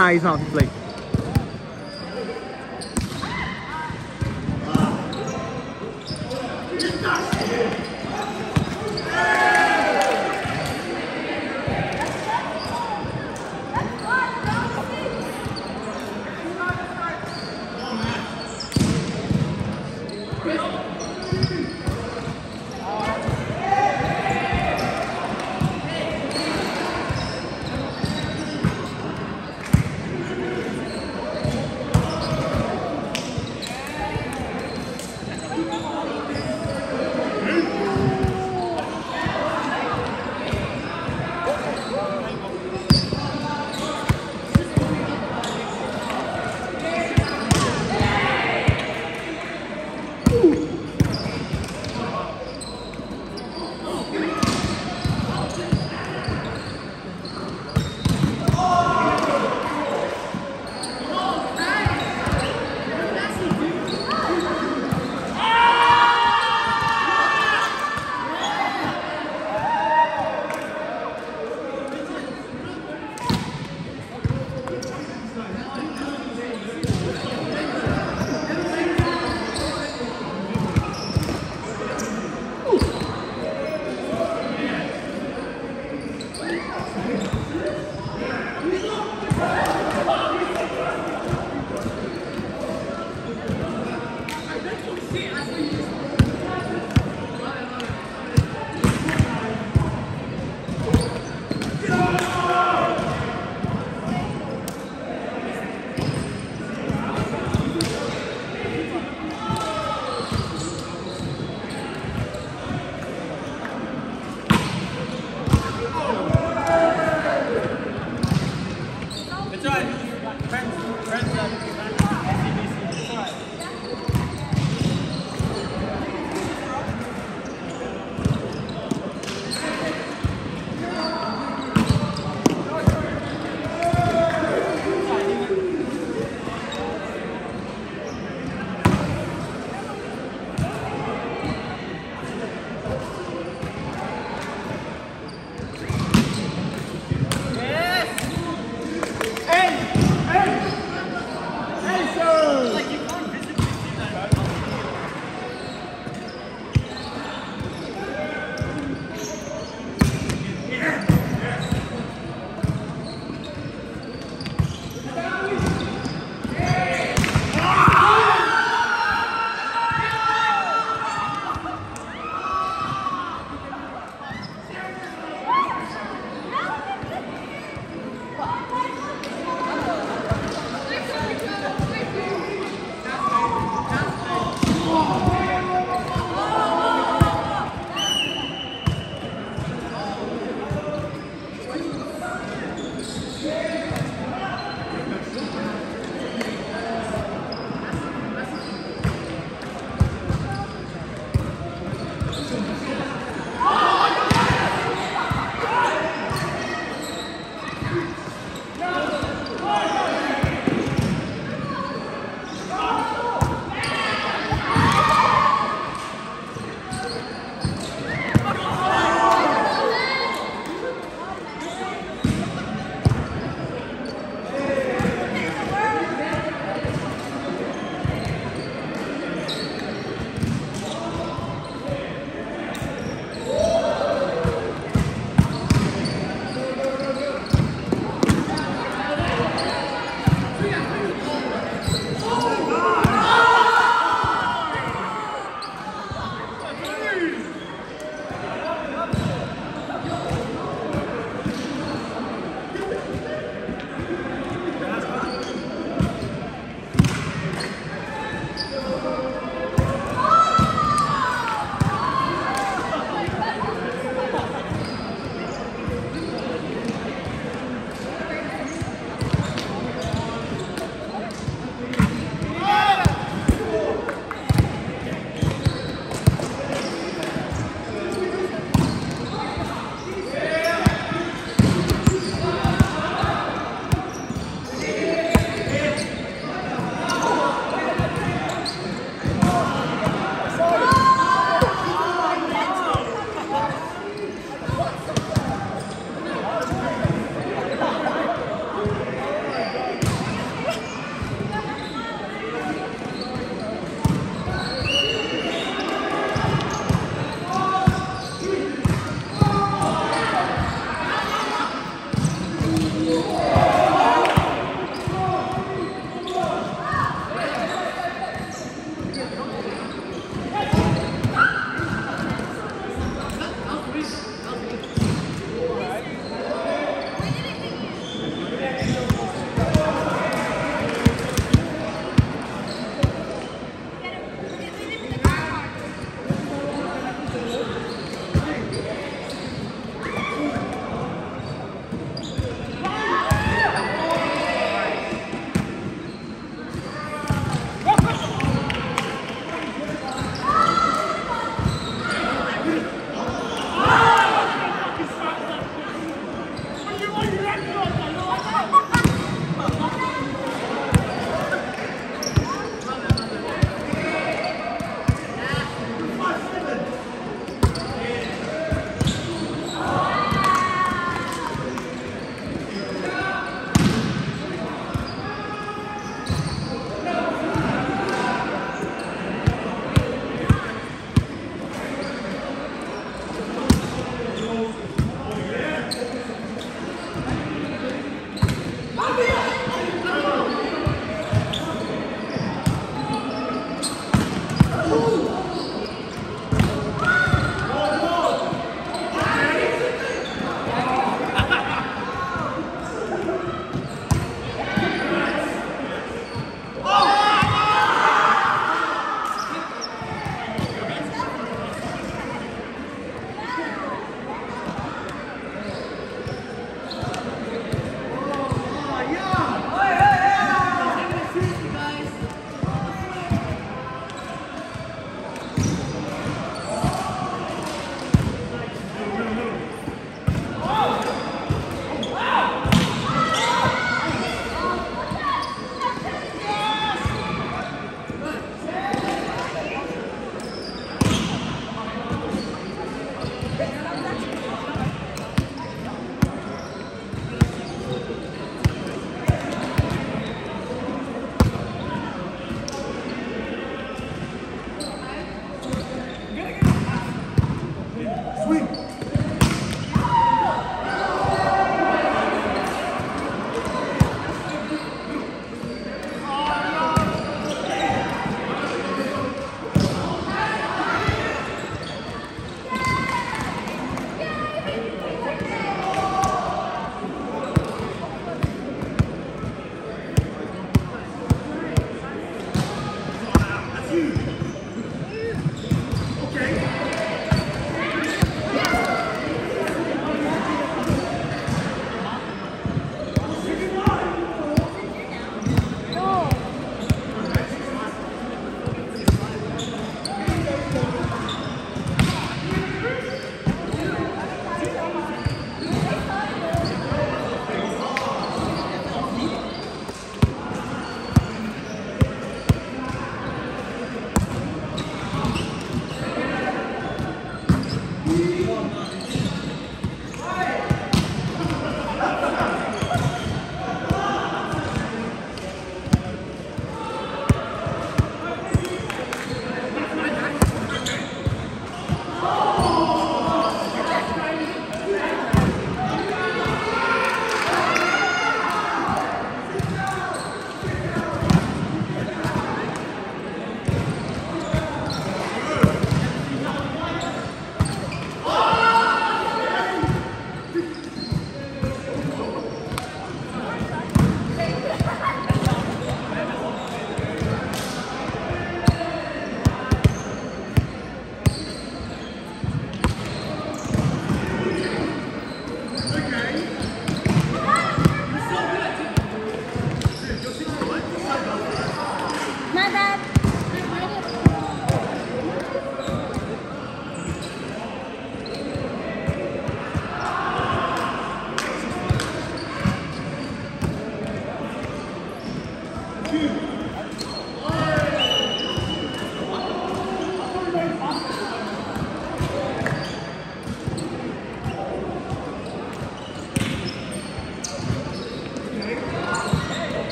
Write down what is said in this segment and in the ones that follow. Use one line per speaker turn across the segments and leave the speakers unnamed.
Nah, he's not. He's late.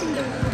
힘들고